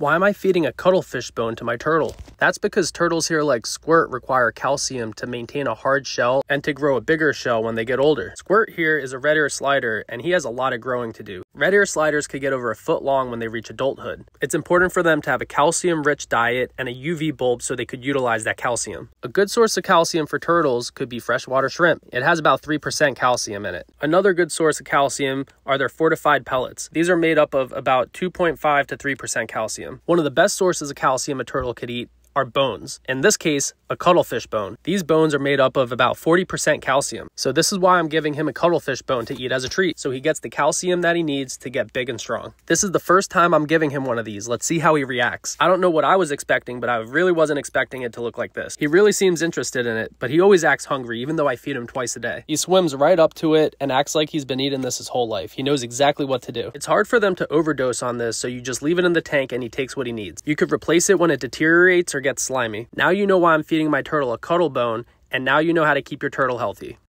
Why am I feeding a cuttlefish bone to my turtle? That's because turtles here like Squirt require calcium to maintain a hard shell and to grow a bigger shell when they get older. Squirt here is a red ear slider and he has a lot of growing to do. Red ear sliders could get over a foot long when they reach adulthood. It's important for them to have a calcium rich diet and a UV bulb so they could utilize that calcium. A good source of calcium for turtles could be freshwater shrimp. It has about 3% calcium in it. Another good source of calcium are their fortified pellets. These are made up of about 2.5 to 3% calcium. One of the best sources of calcium a turtle could eat are bones. In this case, a cuttlefish bone. These bones are made up of about 40% calcium. So this is why I'm giving him a cuttlefish bone to eat as a treat. So he gets the calcium that he needs to get big and strong. This is the first time I'm giving him one of these. Let's see how he reacts. I don't know what I was expecting, but I really wasn't expecting it to look like this. He really seems interested in it, but he always acts hungry even though I feed him twice a day. He swims right up to it and acts like he's been eating this his whole life. He knows exactly what to do. It's hard for them to overdose on this, so you just leave it in the tank and he takes what he needs. You could replace it when it deteriorates or gets slimy. Now you know why I'm feeding my turtle a cuttlebone, and now you know how to keep your turtle healthy.